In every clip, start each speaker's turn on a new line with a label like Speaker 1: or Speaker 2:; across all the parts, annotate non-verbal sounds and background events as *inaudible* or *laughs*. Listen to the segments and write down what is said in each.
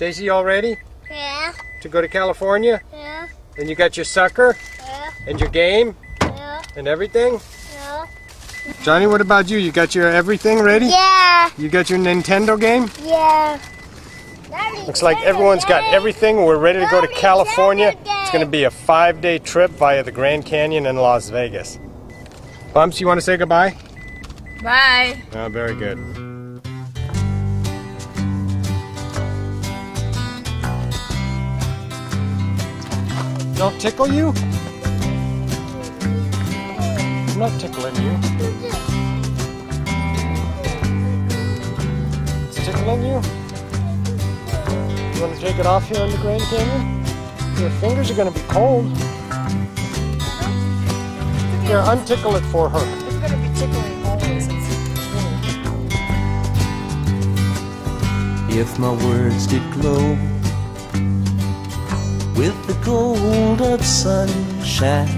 Speaker 1: Stacy, all ready
Speaker 2: Yeah,
Speaker 1: to go to California?
Speaker 2: yeah,
Speaker 1: And you got your sucker
Speaker 2: yeah,
Speaker 1: and your game
Speaker 2: yeah,
Speaker 1: and everything?
Speaker 2: yeah.
Speaker 1: Johnny, what about you? You got your everything ready?
Speaker 2: Yeah,
Speaker 1: You got your Nintendo game?
Speaker 2: yeah.
Speaker 1: Looks like everyone's got everything. We're ready to go to California. It's going to be a five day trip via the Grand Canyon and Las Vegas. Bumps, you want to say goodbye?
Speaker 3: Bye.
Speaker 1: Oh, very good. Don't tickle you? I'm not tickling you. It's tickling you? You want to take it off here in the Grand Canyon? Your fingers are going to be cold. Here, untickle it for her.
Speaker 3: It's gonna be tickling always.
Speaker 4: If my words did glow with the gold of sunshine,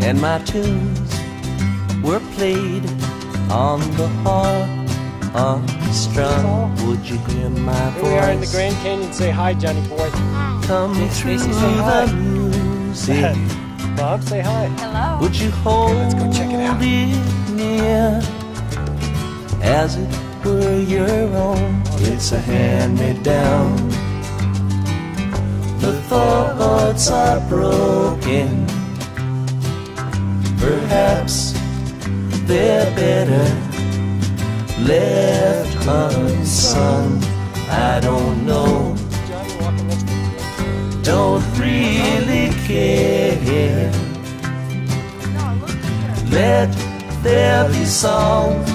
Speaker 4: and my tunes were played on the harp unstrung, would you hear my
Speaker 1: Here we are in the Grand Canyon. Say hi, Johnny boy.
Speaker 4: come through
Speaker 1: Stacy, say hi.
Speaker 4: the music? *laughs*
Speaker 1: Bob, say hi.
Speaker 3: Hello.
Speaker 4: Would you hold
Speaker 1: let's go check it out.
Speaker 4: near as it were your own? Oh, it's a hand-me-down. The thoughts are broken. Perhaps they're better left unsung. I don't know. Don't really care. Let there be songs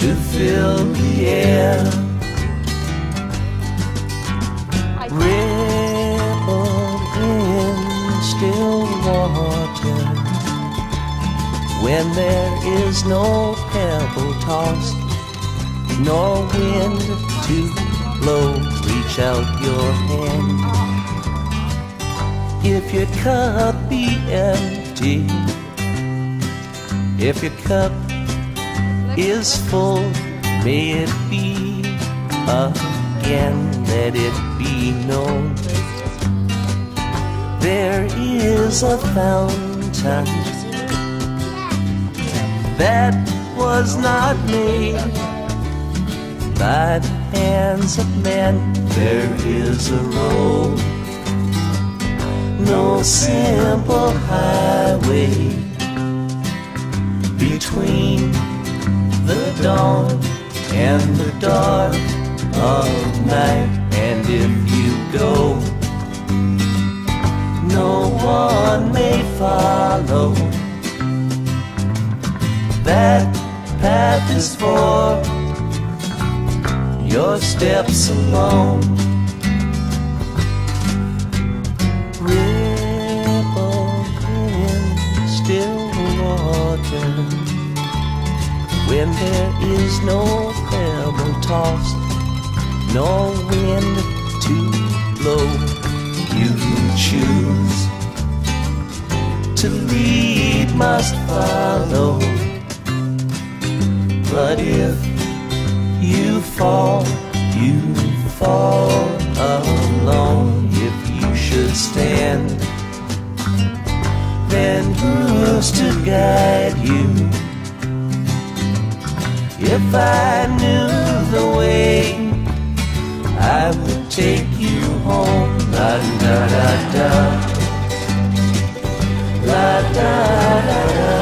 Speaker 4: to fill the air. When there is no pebble tossed, nor wind to blow. Reach out your hand. If your cup be empty, if your cup is full, may it be again, let it be known. There is a fountain that was not made by the hands of men. There is a road, no simple highway between the dawn and the dark of night. That path is for your steps alone. Ripple in still water when there is no pebble tossed, no wind to blow. You choose to lead, must follow. But if you fall, you fall alone. If you should stand, then who's to guide you? If I knew the way, I would take you home. La da da da. La da da da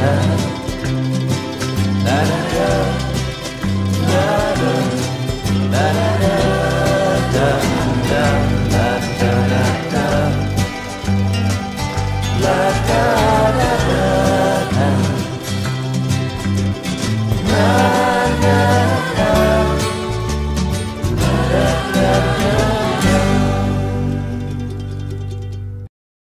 Speaker 4: da. da, da.